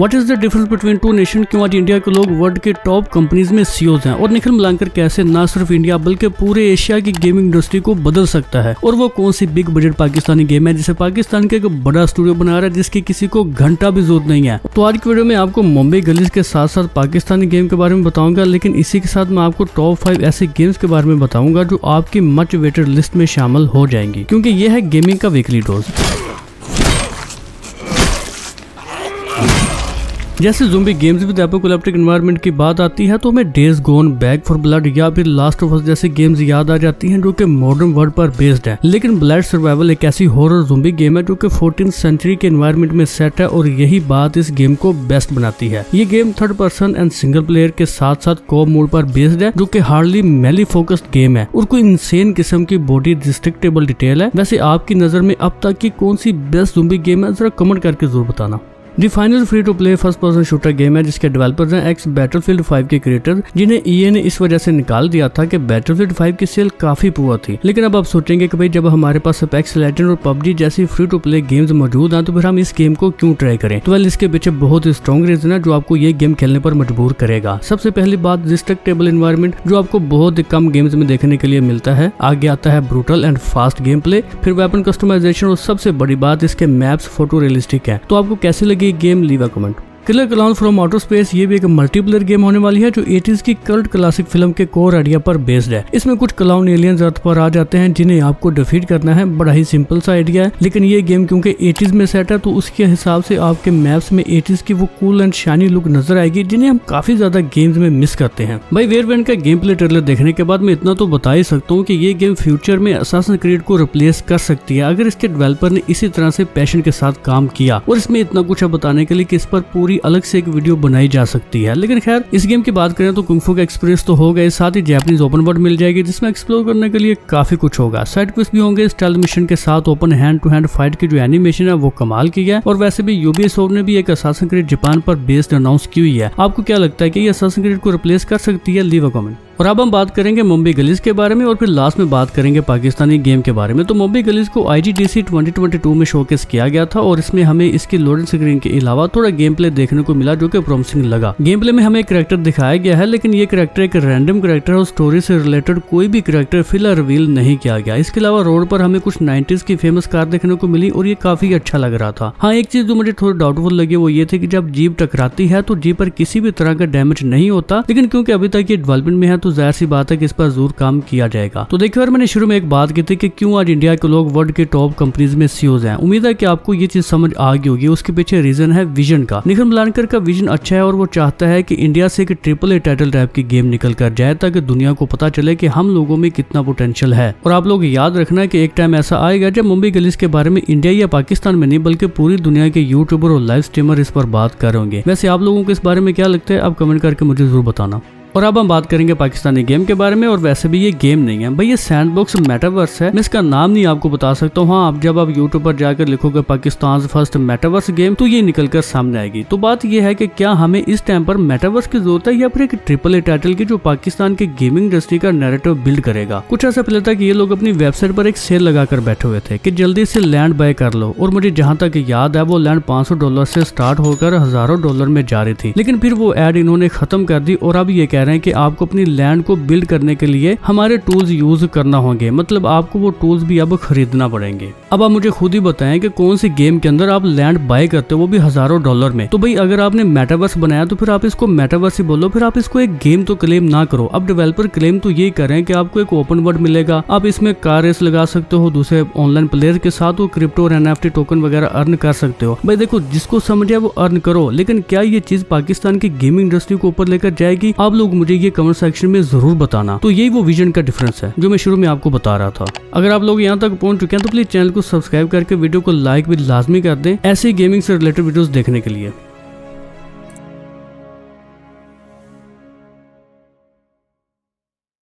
What is the difference between two nation क्यों आज India के लोग वर्ल्ड के टॉप कंपनीज़ में सीओज हैं? और निखिल मिलाकर कैसे न सिर्फ़ इंडिया बल्कि पूरे एशिया की गेमिंग इंडस्ट्री को बदल सकता है? और वो कौन सी बिग बजट पाकिस्तानी गेम है जिसे पाकिस्तान के एक बड़ा स्टूडियो बना रहा है, जिसकी किसी को घंटा भी ज़रूरत नहीं है? तो आज की वीडियो में आपको मुंबई गलीज के साथ साथ पाकिस्तानी गेम के बारे में बताऊँगा, लेकिन इसी के साथ मैं आपको टॉप फाइव ऐसे गेम्स के बारे में बताऊँगा, जो आपकी मच वेटेड लिस्ट में शामिल हो जाएँगी, क्योंकि ये है गेमिंग का वीकली डोज जैसे zombie games with apocalyptic environment की बात आती है तो हमें Days Gone back for blood या फिर लास्ट ऑफ़ जैसे गेम्स याद आ जाती हैं जो कि मॉडर्न वर्ल्ड पर बेस्ड है। लेकिन ब्लड सर्वाइवल एक ऐसी हॉरर जुम्बी गेम है जो कि फोर्टीन सेंचुरी के एनवायरनमेंट में सेट है और यही बात इस गेम को बेस्ट बनाती है। ये game third person and single player के साथ साथ कॉप मोड पर बेस्ड है, जो कि हार्डली मेली फोकस्ड गेम है और कोई इंसेन किस्म की बॉडी डिस्ट्रिक्टेबल डिटेल है। वैसे आपकी नज़र में अब तक की कौन सी बेस्ट जुम्बी गेम है, जरा कमेंट करके ज़रूर बताना। The final free to play first person shooter game है जिसके डेवलपर्स हैं एक्स बैटलफील्ड 5 के क्रिएटर जिन्हें ईए e ने इस वजह से निकाल दिया था कि बैटलफील्ड 5 की सेल काफ़ी पुअर थी। लेकिन अब आप सोचेंगे कि भाई जब हमारे पास अपेक्स लेजेंड और पबजी जैसी फ्री टू प्ले गेम्स मौजूद हैं तो फिर हम इस गेम को क्यों ट्राई करें? तो वेल इसके पीछे बहुत ही स्ट्रॉन्ग रीजन है जो आपको ये गेम खेलने पर मजबूर करेगा। सबसे पहली बात डिस्ट्रक्टेबल इन्वायरमेंट जो आपको बहुत ही कम गेम्स में देखने के लिए मिलता है। आगे आता है brutal and fast game play फिर वेपन कस्टमाइजेशन और सबसे बड़ी बात, इसके मैप्स फ़ोटो रियलिस्टिक है। तो आपको कैसे लगी game leave a comment. Killer clown from outer space ये भी एक मल्टीप्लेयर गेम होने वाली है जो एटीज की कल्ट क्लासिक फ़िल्म के कोर आइडिया पर बेस्ड है। इसमें कुछ क्लाउन एलियन अर्थ पर आ जाते हैं, जिन्हें आपको डिफीट करना है। बड़ा ही सिंपल सा आइडिया है। लेकिन ये गेम क्योंकि एटीज में सेट है तो उसके हिसाब से आपके मैप्स में एटीज की वो कूल एंड शानी लुक नज़र आएगी, जिन्हें हम काफ़ी ज़्यादा गेम्स में मिस करते हैं। भाई वेयर का गेम प्ले ट्रेलर देखने के बाद मैं इतना तो बता ही सकता हूँ की ये गेम फ्यूचर में असासन क्रिएट को रिप्लेस कर सकती है, अगर इसके डेवलपर ने इसी तरह से पैशन के साथ काम किया। और इसमें इतना कुछ बताने के लिए कि इस पर पूरी अलग से एक वीडियो बनाई जा सकती है। लेकिन खैर, इस गेम की बात करें तो कुंफू का एक्सपीरियंस तो होगा साथ ही जैपनीज ओपन वर्ल्ड मिल जाएगी, जिसमें एक्सप्लोर करने के लिए काफ़ी कुछ होगा। साइड क्विस्ट भी होंगे स्टाइल मिशन के साथ open hand to hand fight की जो एनिमेशन है, वो कमाल की है। और वैसे भी यूबीएस ने भी एक असासन क्रेड जापान पर बेस्ड अनाउंस की हुई है। आपको क्या लगता है कि ये असासन क्रेड को रिप्लेस कर सकती है? लीव अ कमेंट और अब हम बात करेंगे मुंबई गलीज के बारे में और फिर लास्ट में बात करेंगे पाकिस्तानी गेम के बारे में। तो मुंबई गलीज को आई जी 2022 में शोकेस किया गया था और इसमें हमें इसकी लोडिंग स्क्रीन के अलावा थोड़ा गेम प्ले देखने को मिला जो कि प्रॉमिसिंग लगा। गेम प्ले में हमें करेक्टर दिखाया गया है, लेकिन ये करेक्टर एक रैंडम करेक्टर और स्टोरी से रिलेटेड कोई भी करेक्टर फ़िलहाल रिवील नहीं किया गया। इसके अलावा रोड पर हमें कुछ नाइन्टीज की फ़ेमस कार देखने को मिली और ये काफ़ी अच्छा लग रहा था। हाँ एक चीज़ जो मुझे थोड़ी डाउटफुल लगी वो ये थे की जब जीप टकराती है तो जीप पर किसी भी तरह का डैमेज नहीं होता, लेकिन क्योंकि अभी तक ये डेवलपमेंट में है तो ज़ाहिर सी बात है कि इस पर ज़रूर काम किया जाएगा। तो देखिए मैंने शुरू में एक बात की थी कि क्यों आज इंडिया के लोग वर्ल्ड के टॉप कंपनीज़ में सीओज हैं। उम्मीद है कि आपको ये चीज़ समझ आ गई होगी, उसके पीछे रीजन है विजन का। निखिल मलानकर का विजन अच्छा है और वो चाहता है कि इंडिया से एक ट्रिपल ए टाइटल टाइप की गेम निकल कर जाए, ताकि दुनिया को पता चले कि हम लोगों में कितना पोटेंशियल है। और आप लोग याद रखना कि एक टाइम ऐसा आएगा जब मुंबई गलीस के बारे में इंडिया या पाकिस्तान में नहीं, बल्कि पूरी दुनिया के यूट्यूबर और लाइव स्ट्रीमर इस पर बात कर रहे होंगे वैसे आप लोगों को इस बारे में क्या लगता है, आप कमेंट करके मुझे ज़रूर बताना। और अब हम बात करेंगे पाकिस्तानी गेम के बारे में, और वैसे भी ये गेम नहीं है। भाई, ये सैंडबॉक्स मेटावर्स है। मैं इसका नाम नहीं आपको बता सकता हूँ। हाँ आप जब आप यूट्यूब पर जाकर लिखोगे पाकिस्तान फ़र्स्ट मेटावर्स गेम तो ये निकल कर सामने आएगी। तो बात ये है कि क्या हमें इस टाइम पर मेटावर्स की ज़रूरत है, या फिर एक ट्रिपल ए टाइटल की जो पाकिस्तान के गेमिंग इंडस्ट्री का नेरेटिव बिल्ड करेगा? कुछ ऐसा पहले था कि ये लोग अपनी वेबसाइट पर एक सेल लगाकर बैठे हुए थे कि जल्दी से लैंड बाय कर लो, और मुझे जहाँ तक याद है, वो लैंड 500 डॉलर से स्टार्ट होकर हज़ारों डॉलर में जा रही थी। लेकिन फिर वो एड इन्होंने खत्म कर दी, और अब ये कह रहे हैं कि आपको अपनी लैंड को बिल्ड करने के लिए हमारे टूल्स यूज़ करना होंगे। मतलब आपको वो टूल्स भी अब खरीदना पड़ेंगे। अब आप मुझे खुद ही बताएँ कि कौन सी गेम के अंदर आप लैंड बाय करते हो, वो भी हज़ारों डॉलर में। तो भाई, अगर आपने मेटावर्स बनाया तो फिर आप इसको मेटावर्स ही बोलो। फिर आप इसको एक गेम तो क्लेम ना करो। अब डेवलपर क्लेम तो यही करें कि आपको एक ओपन वर्ड मिलेगा। आप इसमें कार रेस लगा सकते हो, दूसरे ऑनलाइन प्लेयर के साथ वो क्रिप्टो और एनएफटी टोकन वगैरह अर्न कर सकते हो। भाई, देखो, जिसको समझे वो अर्न करो। लेकिन क्या ये चीज़ पाकिस्तान की गेमिंग इंडस्ट्री को ऊपर लेकर जाएगी? आप लोग मुझे ये कमेंट सेक्शन में ज़रूर बताना। तो यही वो विजन का डिफरेंस है, जो मैं शुरू में आपको बता रहा था। अगर आप लोग यहाँ तक पहुँच चुके हैं तो प्लीज़ चैनल को सब्सक्राइब करके वीडियो को लाइक भी लाजमी कर दें, ऐसे गेमिंग से रिलेटेड वीडियोस देखने के लिए।